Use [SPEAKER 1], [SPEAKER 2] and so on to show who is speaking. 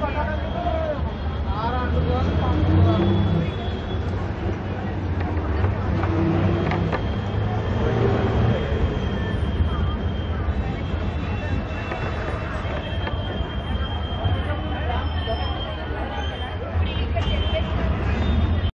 [SPEAKER 1] Gracias.